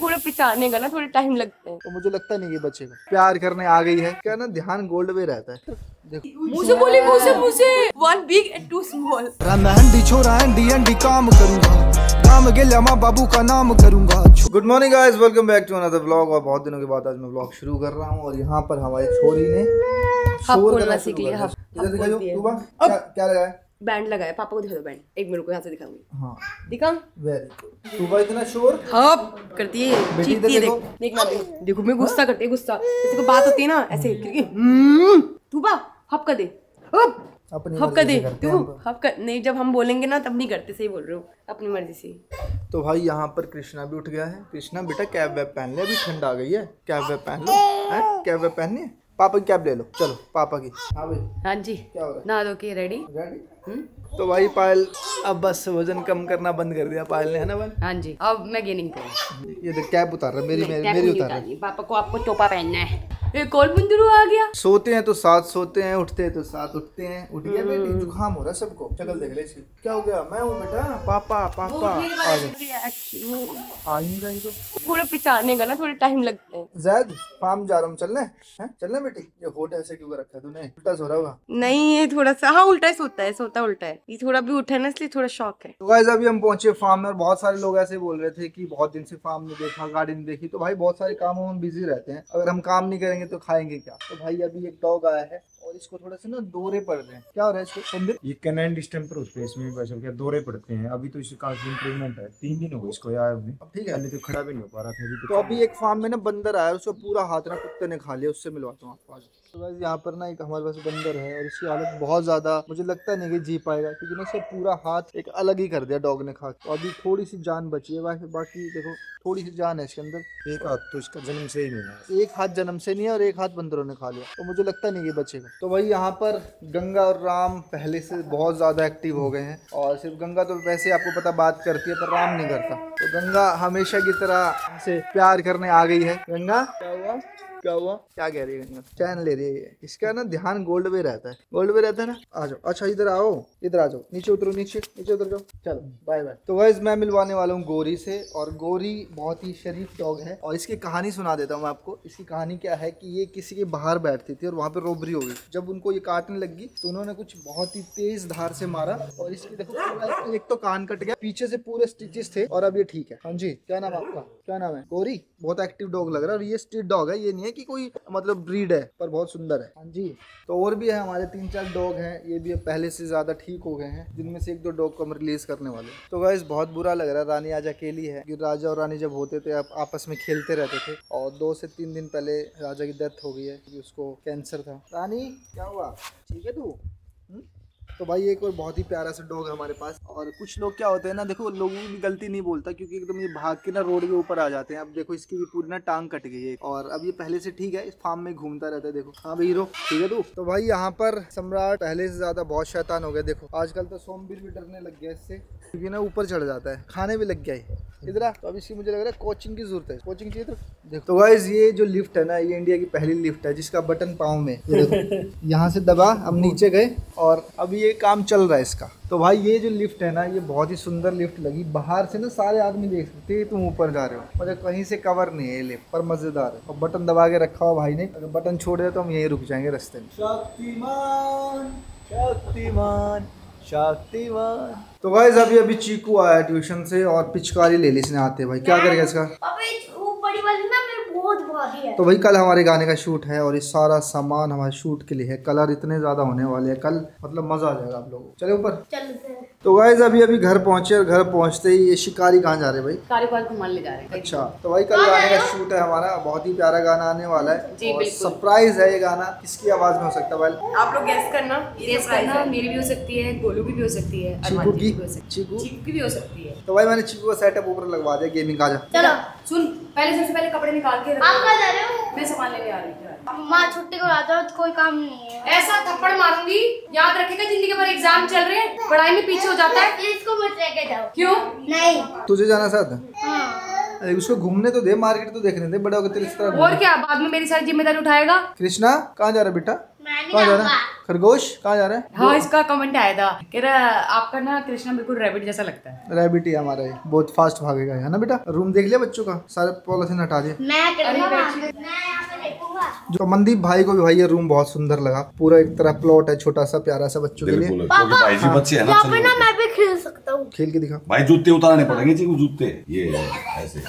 थोड़ा पिचाने का ना थोड़ा टाइम लगता है। तो मुझे लगता नहीं ये बचेगा प्यार करने आ गई है। क्या ना ध्यान गोल्ड में रहता है। से बोली मुँह से मुँह से one big and two small हंडी छोरा हंडी हंडी काम करूँगा। काम गेल्या माँ बाबू का नाम करूँगा। Good morning guys welcome back to another vlog और बहुत दिनों के बाद आज मैं व्लॉग शुरू कर रहा हूँ। और यहाँ पर हमारी छोरी ने शोर बोलना करना सीख शुरू लिया, बोलती है। क्या क्या लगाया है? बैंड लगाया पापा को दिखा दो बैंड एक मिनट को यहाँ से दिखाऊँगी। हाँ। दिखा? वेरी गुड तू बा इतना शोर हाँ करती है चीखती है इधर देख। देखना देखो मैं गुस्सा करती है गुस्सा। जैसे को बात होती है ना ऐसे क्योंकि हम्म, तू बा हप कर दे। हप। अपनी हप कर दे। तू हैं। हप कर नहीं जब हम बोलेंगे ना तब नहीं करते सही बोल रहे हो। अपनी मर्ज़ी से। तो भाई यहाँ पर कृष्णा भी उठ गया है। कृष्णा बेटा कैब वैब पहन ले अभी ठंड आ गई है। कैब वैब पहन लो। हैं? कैब वैब पहननी है? पापा की कैब ले लो। चलो पापा की। हाँ भाई। हाँ जी। क्या हो रहा नहा दो के रेडी है रेडी तो भाई पायल अब बस वज़न कम करना बंद कर दिया पायल ने है ना भाई? हाँ जी। अब मैं गेनिंग करूँ ये देख कैब उतार रहा मेरी मेरी, मेरी उतार रहा पापा को आपको टोपा पहनना है। एक और बंदरू आ गया। सोते हैं तो साथ सोते हैं उठते हैं तो साथ उठते हैं। उठ गया हम्म। बेटी जुकाम हो रहा है सबको। शक्ल देख ले इसकी क्या हो गया? मैं हूँ बेटा। पापा पापा। आ जा आ ही नहीं तो थोड़ा पिचाने का ना थोड़ा टाइम लगता है। जैद फार्म जा रहा हूँ। चलने हैं? चलने बेटी। ये होट ऐसे क्यों कर रखा है तूने? उल्टा सो रहा होगा। नहीं ये थोड़ा सा हाँ उल्टा ही सोता है सोता उल्टा है। ये थोड़ा भी उठा ना इसलिए थोड़ा शौक है। तो गाइस अभी हम पहुँचे फार्म में और बहुत सारे लोग ऐसे बोल रहे थे कि बहुत दिन से फार्म नहीं देखा गाड़ी नहीं देखी। तो भाई बहुत सारे कामों में बिज़ी रहते हैं। अगर हम काम नहीं करेंगे तो खाएँगे क्या? तो भाई अभी एक डॉग आया है। और इसको थोड़ा सा ना दौरे पड़ रहे हैं। क्या हो रहा है इसको? संदीप? ये कैनाइन डिस्टेंपर होते हैं इसमें वैसे क्या दौरे पड़ते हैं। अभी तो इससे काफ़ी इंप्रूवमेंट है। तीन दिन हो गए इसको यार अभी अब ठीक है। तो खड़ा भी नहीं हो पा रहा था अभी तो अभी एक फार्म में ना बंदर आया उसका पूरा हाथ ना कुत्ते ने खा लिया उससे मिलवाता हूँ आपको आज। तो गाइस यहाँ पर ना एक हमारे पास बंदर है और इसकी हालत बहुत ज़्यादा मुझे लगता नहीं कि जी पाएगा क्योंकि ना उसका पूरा हाथ एक अलग ही कर दिया डॉग ने खा तो अभी थोड़ी सी जान बची है बाकी बाकी देखो थोड़ी सी जान है इसके अंदर। एक हाथ तो इसका जन्म से ही नहीं है। एक हाथ जन्म से नहीं है और एक हाथ बंदरों ने खा लिया तो मुझे लगता नहीं ये बचेगा। तो भाई यहाँ पर गंगा और राम पहले से बहुत ज़्यादा एक्टिव हो गए हैं। और सिर्फ़ गंगा तो वैसे आपको पता बात करती है, पर राम नहीं करता। तो गंगा हमेशा की तरह से प्यार करने आ गई है। गंगा, क्या हुआ? क्या हुआ? क्या कह रही है चैन ले रही है इसका ना ध्यान गोल्ड में रहता है। गोल्ड में रहता है ना? आ जाओ। अच्छा इधर आओ। इधर आ जाओ। नीचे उतरो, नीचे। नीचे उतर जाओ। चलो बाय बाय तो गाइस मैं मिलवाने वाला हूँ गोरी से, और गोरी बहुत ही शरीफ डॉग है, और इसकी कहानी सुना देता हूँ मैं आपको। इसकी कहानी क्या है कि ये किसी के बाहर बैठती थी, और वहाँ पे रोबरी हो गई। जब उनको ये काटने लगी तो उन्होंने कुछ बहुत ही तेज धार से मारा, और इसकी देखो एक तो कान कट गया। पीछे से पूरे स्टिचेस थे, और अब ये ठीक है। हाँ जी, क्या नाम आपका? क्या नाम है? गोरी? बहुत एक्टिव डॉग लग रहा है, और ये स्ट्रीट डॉग है, ये नहीं है कि कोई मतलब ब्रीड है पर बहुत सुंदर है। हाँ जी। तो और भी है हमारे तीन चार डॉग हैं ये भी पहले से ज़्यादा ठीक हो गए हैं जिनमें से एक दो डॉग को हम रिलीज़ करने वाले तो वैस बहुत बुरा लग रहा है रानी आज अकेली है। कि राजा और रानी जब होते थे आप आपस में खेलते रहते थे और दो से तीन दिन पहले राजा की डेथ हो गई है क्योंकि उसको कैंसर था। रानी क्या हुआ? ठीक है तू? तो भाई एक और बहुत ही प्यारा सा डॉग है हमारे पास। और कुछ लोग क्या होते हैं ना, देखो, लोगों की गलती नहीं बोलता क्योंकि एकदम ये भाग के ना रोड के ऊपर आ जाते हैं। अब देखो, इसकी भी पूरी ना टांग कट गई है। और अब ये पहले से ठीक है, इस फार्म में घूमता रहता है, देखो। हाँ भाई, हीरो, ठीक है तू? तो भाई, यहाँ पर सम्राट पहले से ज़्यादा बहुत शैतान हो गया, देखो। आजकल तो सोमवीर भी डरने लग गया इससे, क्योंकि ना ऊपर चढ़ जाता है, खाने भी लग गया है। इधर आ तो अब इसकी मुझे लग रहा है कोचिंग की ज़रूरत है। कोचिंग चाहिए तो देखो। तो गाइज़ ये जो लिफ्ट है ना ये इंडिया की पहली लिफ्ट है जिसका बटन पाँव में देखो। यहाँ से दबा अब नीचे गए और अब ये काम चल रहा है इसका। तो भाई ये जो लिफ्ट है ना ये बहुत ही सुंदर लिफ्ट लगी। बाहर से ना सारे आदमी देख सकते हैं तुम ऊपर जा रहे हो। मतलब कहीं से कवर नहीं है ये लिफ्ट पर मज़ेदार है। और बटन दबा के रखा हो भाई ने अगर बटन छोड़ दे तो हम यहीं रुक जाएँगे रास्ते में। शक्तिमान शक्तिमान। शक्तिमान तो भाई अभी अभी चीकू आया ट्यूशन से और पिचकारी ले ली इसने आते भाई। क्या करेगा इसका? पापा ये वो बड़ी वाली ना मेरे बहुत भारी है। तो भाई कल हमारे गाने का शूट है और ये सारा सामान हमारे शूट के लिए है। कलर इतने ज़्यादा होने वाले हैं। कल मतलब मज़ा आ जाएगा आप लोगों को। चले ऊपर। चलते हैं। तो गाइज़ अभी अभी घर पहुँचे और घर पहुँचते ही ये शिकारी कहाँ जा रहे हैं भाई? कारोबार घुमाने ले जा रहे हैं। अच्छा तो भाई कल गाने का शूट है हमारा बहुत ही प्यारा गाना आने वाला है। जी, और बिल्कुल। सरप्राइज़ है ये गाना किसकी आवाज़ में हो सकता है भाई? आप लोग गैस करना गैस करना मेरी भी हो सकती है गोलू की भी हो सकती है चीकू अरमान की? भी हो सकती है। चीकू? चीकू की भी हो सकती है। तो भाई मैंने चीकू का सेटअप ऊपर लगवा दिया गेमिंग का जा। चलो सुन पहले सबसे पहले कपड़े निकाल के रख। आप कहाँ जा रहे हो? मैं सामान लेने आ रही हूँ। माँ छुट्टी को आता कोई काम नहीं है। ऐसा थप्पड़ मारूँगी। याद रखेगा ज़िंदगी भर एग्ज़ाम चल रहे हैं। पढ़ाई में पीछे हो जाता है। इसको मत लेके जाओ। क्यों? नहीं। तुझे जाना साथ? हाँ। अरे उसको घूमने तो दे मार्केट तो देखने दे बड़ा होकर तेरे और क्या बाद में मेरी सारी ज़िम्मेदारी उठाएगा? कृष्णा कहाँ जा रहा है बेटा? कहाँ जा रहा है? खरगोश कहाँ जा रहा है? हाँ इसका कमेंट आया था। कह रहा आपका ना कृष्णा बिल्कुल रैबिट जैसा लगता है। रैबिट ही हमारा ये। बहुत फास्ट भागेगा है ना बेटा? रूम देख लिया बच्चों का? सारे पॉलिथीन हटा दिए। मैं करूँगा मैं यहाँ पे देखूँगा। जो मनदीप भाई को भी भाई ये रूम बहुत सुंदर लगा। पूरा एक तरह प्लॉट है छोटा सा प्यारा सा बच्चों के लिए। भाई जी बच्चे हैं। ना मैं भी खेल सकता हूँ। खेल के दिखा। भाई जूते उतारने पड़ेंगे जी जूते। ये ऐसे।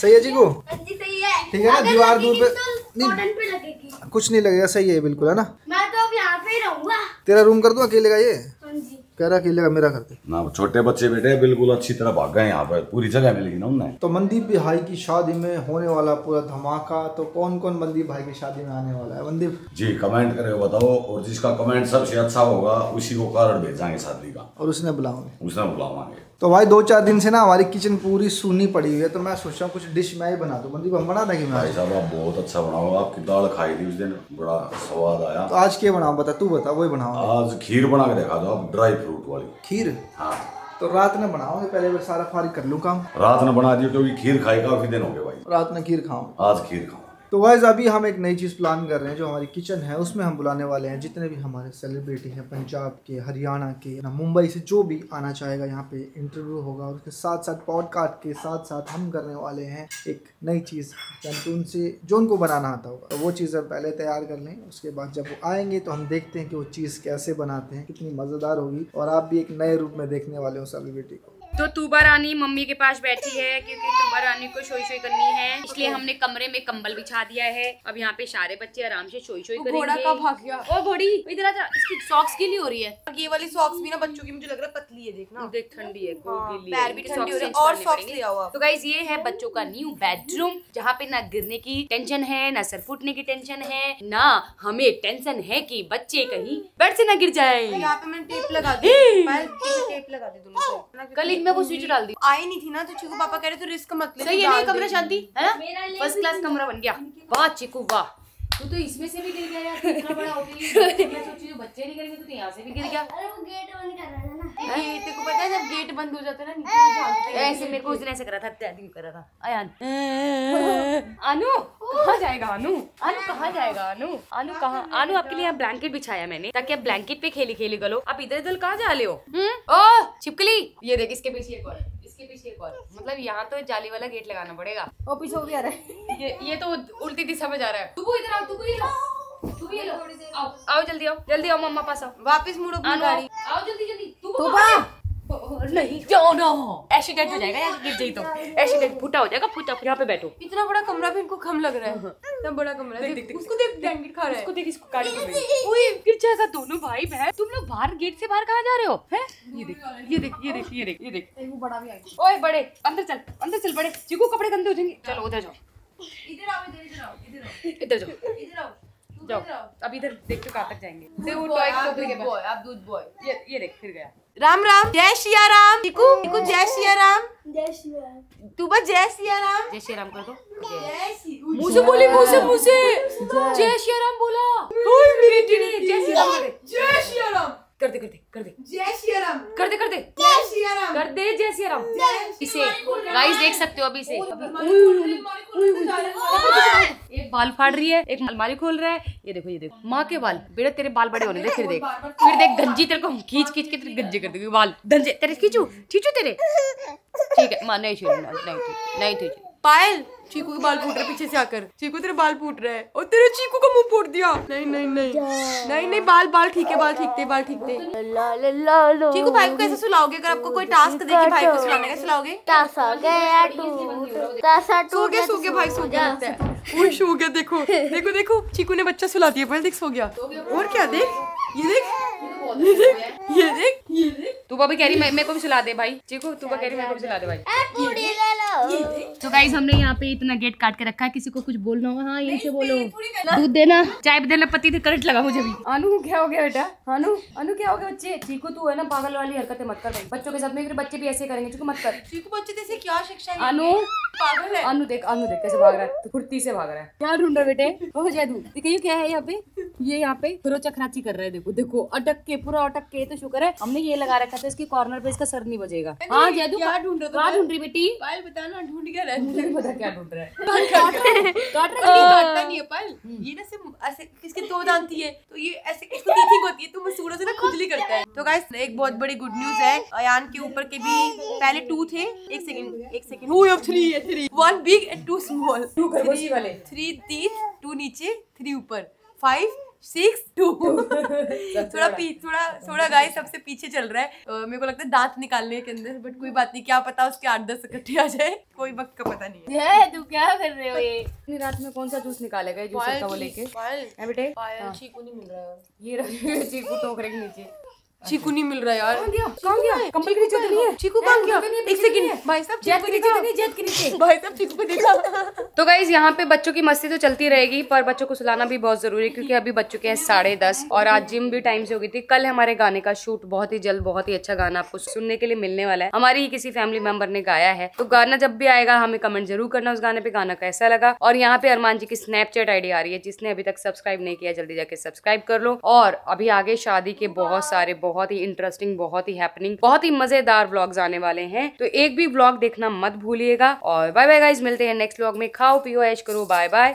सही है जी को जी सही है। ठीक है ना, दीवार दूर पे- तो लगेगी। कुछ नहीं लगेगा सही है बिल्कुल है ना? मैं तो अब यहाँ पे रहूँगा। तेरा रूम कर दूँ अकेले का ये? हाँ कह रहा अकेले का मेरा कर ना छोटे बच्चे बेटे बिल्कुल अच्छी तरह भाग गए यहाँ पर पूरी जगह मिलेगी ना उन्हें तो मनदीप भाई की शादी में होने वाला पूरा धमाका तो कौन कौन मनदीप भाई की शादी में आने वाला है? मनदीप जी कमेंट करे बताओ और जिसका कमेंट सबसे अच्छा होगा उसी को कार्ड भेजाएँगे शादी का। और उसने बुलाओगे उसने बुलावाएँगे तो भाई दो चार दिन से ना हमारी किचन पूरी सूनी पड़ी हुई है तो मैं सोच रहा हूँ कुछ डिश मैं ही बना दूँ। मनदीप हम बना देंगे मैं? भाई साहब आप बहुत अच्छा बनाओ। आपकी दाल खाई थी उस दिन बड़ा स्वाद आया। तो आज क्या बनाओ बता तू बता वही बनाओ आज खीर बना के देखा दो आप ड्राई फ्रूट वाली। खीर? हाँ। तो रात में बनाओगे पहले मैं सारा फारिग कर लूँ काम। रात में बना दियो क्योंकि खीर खाई काफ़ी दिन हो गए भाई। रात में खीर खाऊँ। आज खीर खाओ तो वाइज अभी हम एक नई चीज़ प्लान कर रहे हैं जो हमारी किचन है, उसमें हम बुलाने वाले हैं जितने भी हमारे सेलिब्रिटी हैं, पंजाब के, हरियाणा के ना मुंबई से जो भी आना चाहेगा, यहाँ पे इंटरव्यू होगा और उसके साथ साथ पॉडकास्ट के साथ साथ हम करने वाले हैं एक नई चीज़ कि उनसे, जो उनको बनाना आता होगा। तो वो चीज़ हम पहले तैयार कर लें, उसके बाद जब वो आएँगे तो हम देखते हैं कि वो चीज़ कैसे बनाते हैं, कितनी मज़ेदार होगी और आप भी एक नए रूप में देखने वाले हो सेलिब्रिटी को। तो तूबा रानी मम्मी के पास बैठी है क्योंकि तूबा रानी को शोई शोई करनी है। इसलिए हमने कमरे में कंबल बिछा दिया है। अब यहाँ पे सारे बच्चे आराम से शोई शोई करेंगे। घोड़ा कब भाग गया? ओ घोड़ी इधर आ जा। इसकी सॉक्स गीली हो रही है। ये वाली सॉक्स भी ना बच्चों की मुझे लग रहा है पतली है देखना। देख ठंडी है हाँ, पैर। भी ठंडी हो रहे हैं। और पड़ेंगे। ले आओ। तो गाइज़ ये है बच्चों का न्यू बेडरूम जहाँ पे ना गिरने की टेंशन है ना सर फूटने की टेंशन है ना हमें टेंशन है की बच्चे कहीं बेड से ना गिर जाए। यहाँ पे मैंने टेप लगा दी। टेप लगा दी दोनों कल इनमें वो स्विच डाल दी। आई नहीं थी ना तो चिकू पापा कह रहे तो रिस्क मत ले सही है कमरा। शांति है? ना फ़र्स्ट क्लास कमरा बन गया। वाह चिकू वाह। तू तो इसमें से भी गिर गया यार इतना बड़ा हो। गई मैं सोची जो बच्चे नहीं गिरेंगे तो तू यहाँ से भी गिर गया। अरे वो गेट बंद कर रहा था ना। ये तेरे को पता है जब गेट बंद हो जाता है ना हैं। ऐसे मेरे को उस दिन ऐसे करा था टैपिंग करा था। अयान अनु! कहाँ जाएगा अनु? अनु कहाँ जाएगा अनु? अनु कहाँ? अनु आपके लिए यहाँ ब्लैंकेट बिछाया मैंने ताकि आप ब्लैंकेट पे खेली खेली गलो आप इधर उधर कहाँ जा रहे हो? हम्म? ओ छिपकली! ये देख इसके पीछे एक और इसके पीछे एक और। मतलब यहाँ तो जाली वाला गेट लगाना पड़ेगा। ओ पीछे वो भी आ रहा है ये ये तो उल्टी दिशा में जा रहा है। तू इधर आओ तू इधर आओ तू आओ आओ जल्दी आओ जल्दी आओ मम्मा पास आओ। वापस मुड़ो गाड़ी। आओ जल्दी जल्दी। तू? नहीं जाओ ना एक्सीडेंट हो जाएगा यहाँ गिर तो? फूटा हो जाएगा फूटा यहाँ पे बैठो। इतना बड़ा कमरा भी इनको कम लग रहा है। इतना बड़ा कमरा है। देख, उसको देख ब्लैंकेट खा रहा है। उसको देख इसको गाड़ी को ओए गिर जाएगा दोनों भाई बहन। तुम लोग बाहर गेट से बाहर कहाँ जा रहे हो? हैं? ये देख ये देख ये देख ये देख ये देख। वो बड़ा भी आ ओए बड़े अंदर चल अंदर चल बड़े। चिकू कपड़े गंदे हो जाएँगे। चलो उधर जाओ। इधर आओ इधर इधर आओ इधर आओ। इधर जाओ। इधर आओ जाओ। अब इधर देख के कहाँ तक जाएँगे? दूध आप दूध बॉय ये ये देख फिर गया। राम राम जय सिया राम टिकू टिकू जय सिया राम जय सिया राम तू बस जय सिया राम जय सिया राम कर। दो मुझे मुँह से बोली मुँह से मुँह से जय सिया राम बोला मेरी जय श्री राम जय सिया राम कर दे कर दे कर दे। जय सिया राम कर दे कर दे। जय सिया राम कर दे जय श्री राम इसे। गाइस देख सकते हो अभी इसे। एक बाल फाड़ रही है एक अलमारी खोल रहा है। ये देखो ये देखो। माँ के बाल। बेटा तेरे बाल बड़े होने दे फिर देख। फिर देख गंजी तेरे को खींच खींच के तेरे गंजे कर देगी। बाल। गंजे। तेरे खींचू? खींचू तेरे? ठीक है। माँ नहीं छोड़ना नहीं ठीक नहीं ठीक पायल चीकू के बाल फूट रहे पीछे से आकर। चीकू तेरे बाल फूट रहे और तेरे चीकू का मुँह फूट दिया। नहीं नहीं नहीं। नहीं नहीं बाल बाल ठीक है बाल ठीक थे बाल ठीक थे। चीकू भाई को कैसे सुलाओगे? अगर आपको कोई टास्क देके भाई को सुलाने का सुलाओगे? सो गया सो गया भाई सो गया है। सो गया देखो देखो देखो चीकू ने बच्चा सुला दिया पहले देख सो गया। और क्या देख ये देख ये देख ये देख ये देख। तू भी कह रही मैं मेरे को भी सुला दे भाई। चीकू तू कह रही मेरे को भी सुला दे भाई। तो गाइज़ हमने यहाँ पे इतना गेट काट के रखा है किसी को कुछ बोलना हो हाँ यहीं से बोलो। दूध देना। चाय भी देना पति थे करंट लगा मुझे भी। अनु क्या हो गया बेटा? अनु अनु क्या हो गया बच्चे? चीकू तू है ना पागल वाली हरकतें मत कर भाई। बच्चों के साथ में फिर बच्चे भी ऐसे करेंगे चीकू मत कर। चीकू बच्चे जैसे क्या शिक्षा अनु। पागल है। अनु देख अनु देख कैसे भाग रहा है। तो फुर्ती से भाग रहा है। क्या ढूंढ रहा है बेटे? हो जाए दूध दिखाइए क्या है यहाँ पे? ये यहाँ पे फिर चखराची कर रहे हैं देखो देखो अटक के पूरा अटक के तो शुक्र है। हमने ये लगा रखा था इसके कॉर्नर पे इसका सर नहीं बजेगा। हाँ जैदू क्या ढूंढ रहे ढूंढ रही बेटी? पायल ना ढूंढ क्या रहा है। मुझे पता क्या ढूंढ रहा है। काट रहा है काटता नहीं है पायल। ये ना सिर्फ़ ऐसे इसके दो दांत ही है। तो ये ऐसे इसको टीथिंग होती है तो मसूड़ों से ना खुजली करता है। तो गाइस एक बहुत बड़ी गुड न्यूज़ है। अयान के ऊपर के भी पहले टू थे एक सेकंड एक सेकंड हुई अब थ्री है three one big and two small two वाले। थ्री टीथ टू नीचे थ्री ऊपर। Five six two. थोड़ा पी थोड़ा थोड़ा गाय सबसे पीछे चल रहा है। uh, मेरे को लगता है दांत निकालने के अंदर बट कोई बात नहीं क्या पता उसके आठ दस इकट्ठे आ जाए। कोई वक्त का पता नहीं है। तू क्या कर रहे हो ये? इतनी रात में कौन सा जूस निकालेगा ये जूस का वो लेके? है बेटे चीकू नहीं मिल रहा। है ये रखे चीकू टोकरे के नीचे। चीकू नहीं मिल रहा यार। कहाँ गया कहाँ गया कंबल के नीचे तो नहीं है। चीकू कहाँ गया? एक सेकंड भाई साहब चीकू के नीचे तो नहीं जेद के नीचे। भाई साहब चीकू को देखा तो गाइज़ यहाँ पे बच्चों की मस्ती तो चलती रहेगी पर बच्चों को सुलाना भी बहुत ज़रूरी है क्योंकि अभी बच्चों के हैं साढ़े दस और आज जिम भी टाइम से हो गई थी। कल हमारे गाने का शूट बहुत ही जल्द बहुत ही अच्छा गाना आपको सुनने के लिए मिलने वाला है। हमारी ही किसी फैमिली मेंबर ने गाया है। तो गाना जब भी आएगा हमें कमेंट ज़रूर करना उस गाने पे गाना कैसा लगा। और यहाँ पे अरमान जी की स्नैपचैट आईडी आ रही है जिसने अभी तक सब्सक्राइब नहीं किया जल्दी जाके सब्सक्राइब कर लो। और अभी आगे शादी के बहुत सारे बहुत ही इंटरेस्टिंग बहुत ही हैपनिंग बहुत ही मज़ेदार व्लॉग्स आने वाले हैं। तो एक भी ब्लॉग देखना मत भूलिएगा। और बाय बाय गाइज़ मिलते हैं नेक्स्ट ब्लॉग में। खाओ, पियो, ऐश करो। Bye bye